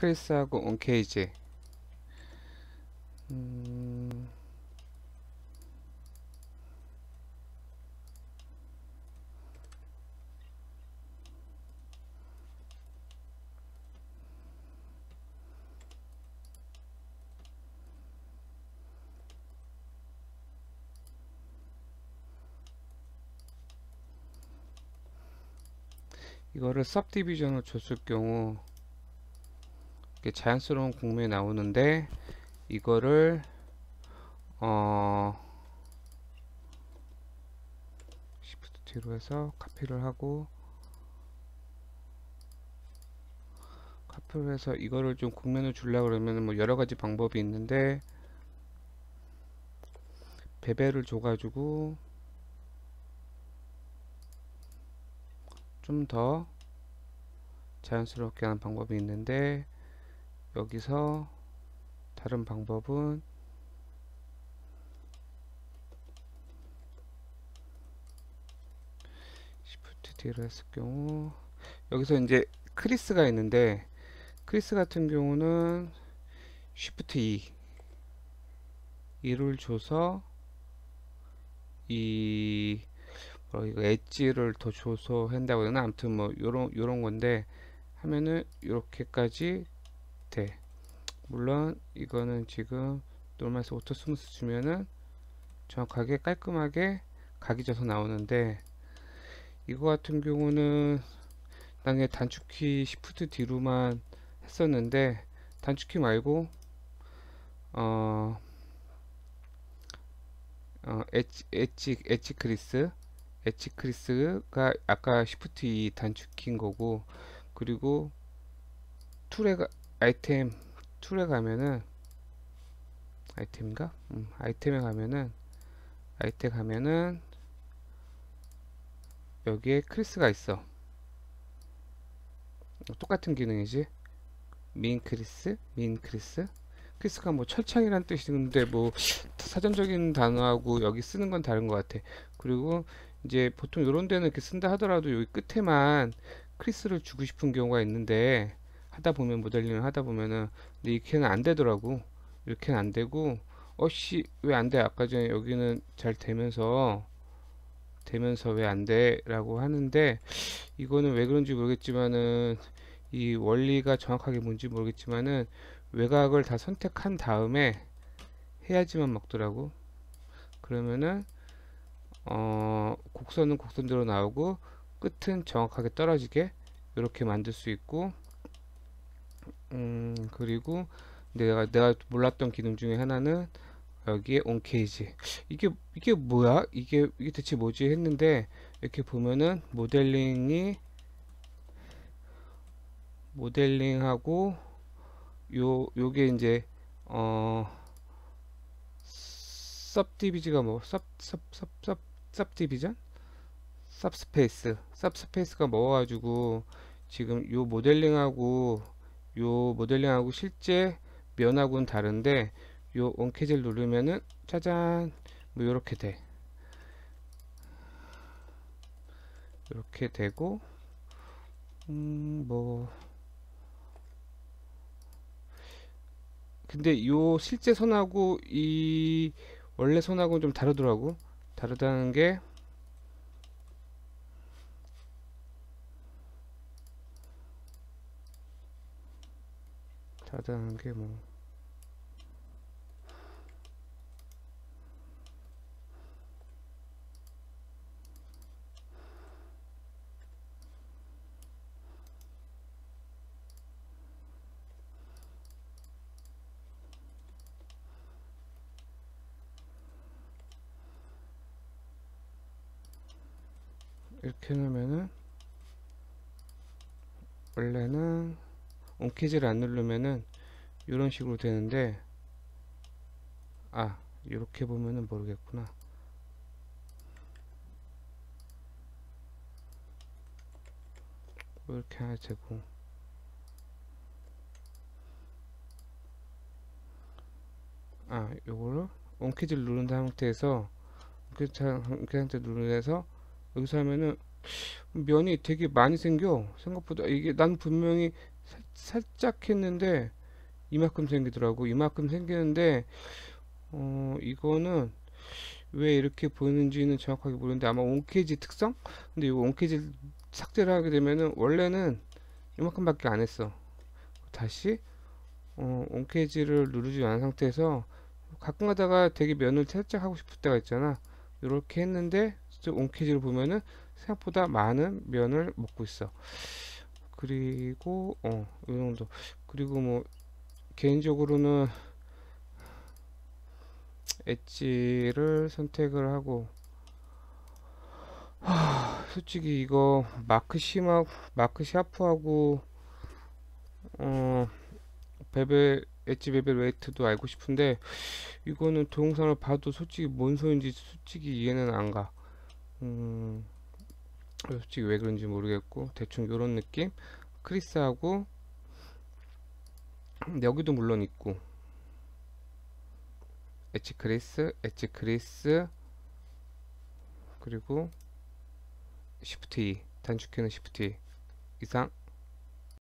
크리스하고 온케이지. 음, 이거를 섭디비전을 줬을 경우 자연스러운 공면이 나오는데 이거를 어 시프트 뒤로 해서 카피를 하고 카피를 해서 이거를 좀 국면을 주려고 그러면 뭐 여러 가지 방법이 있는데 베벨을 줘가지고 좀 더 자연스럽게 하는 방법이 있는데 여기서 다른 방법은 Shift D로 했을 경우 여기서 이제 크리스가 있는데 크리스 같은 경우는 Shift E 2를 줘서 이 어, 이거 엣지를 더 줘서 한다고 해나? 아무튼 뭐 요런 요런 건데 하면은 이렇게까지 돼. 물론 이거는 지금 normal에서 auto smooth 주면은 정확하게 깔끔하게 각이 져서 나오는데 이거 같은 경우는 나중에 단축키 shift E로만 했었는데 단축키 말고 어, 어 엣지, 엣지, 엣지 크리스 엣지 크리스가 아까 shift E 단축키인 거고 그리고 tool에 가, 아이템 tool에 가면은 아이템인가? 음, 아이템에 가면은 아이템 가면은 여기에 crease가 있어. 똑같은 기능이지? mean crease? mean crease? crease가 뭐 철창이란 뜻인데 뭐 사전적인 단어하고 여기 쓰는 건 다른 것 같아. 그리고 이제 보통 이런 데는 이렇게 쓴다 하더라도 여기 끝에만 crease를 주고 싶은 경우가 있는데 하다 보면 모델링을 하다 보면은 근데 이렇게는 안 되더라고. 이렇게는 안 되고 어씨 왜 안 돼? 아까 전에 여기는 잘 되면서 되면서 왜 안 돼? 라고 하는데 이거는 왜 그런지 모르겠지만은 이 원리가 정확하게 뭔지 모르겠지만은 외곽을 다 선택한 다음에 해야지만 먹더라고. 그러면은 어 곡선은 곡선대로 나오고 끝은 정확하게 떨어지게 이렇게 만들 수 있고 음 그리고 내가 내가 몰랐던 기능 중에 하나는 여기에 온 케이지. 이게 이게 뭐야? 이게 이게 대체 뭐지? 했는데 이렇게 보면은 모델링이 모델링하고 요 요게 이제 어 섭디비지가 뭐 섭 섭 섭섭 섭디비전 섭스페이스 섭스페이스가 먹어가지고 지금 요 모델링하고 요 모델링하고 실제 면하고는 다른데 요 온캐젤 누르면은 짜잔! 뭐 요렇게 돼. 이렇게 되고 음 뭐. 근데 요 실제 선하고 이 원래 선하고는 좀 다르더라고. 다르다는 게 다르다는 게뭐. 이렇게 놓으면은 원래는 온키즈를 안 누르면은 이런 식으로 되는데 아 이렇게 보면은 모르겠구나. 이렇게 하야 되고. 아 요거를 온키즈를 누른 상태에서 온키즈 상태 누르면서 여기서 하면은 면이 되게 많이 생겨. 생각보다 이게 난 분명히 살, 살짝 했는데 이만큼 생기더라고. 이만큼 생기는데 어 이거는 왜 이렇게 보이는지는 정확하게 모르는데 아마 온케이지 특성? 근데 이 온케이지 삭제를 하게 되면은 원래는 이만큼밖에 안 했어. 다시 어, 온케이지를 누르지 않은 상태에서 가끔 가다가 되게 면을 살짝 하고 싶을 때가 있잖아. 이렇게 했는데 on cage를 보면은 생각보다 많은 면을 먹고 있어 그리고 어, 이 정도 그리고 뭐 개인적으로는 엣지를 선택을 하고 하, 솔직히 이거 mark seam하 mark sharp하고 어 bevel edge bevel weight도 알고 싶은데 이거는 동영상을 봐도 솔직히 뭔 소린지 솔직히 이해는 안 가. 음, 솔직히 왜 그런지 모르겠고 대충 요런 느낌. crease하고 여기도 물론 있고. edge crease, edge crease. 그리고 Shift E 단축키는 Shift E 이상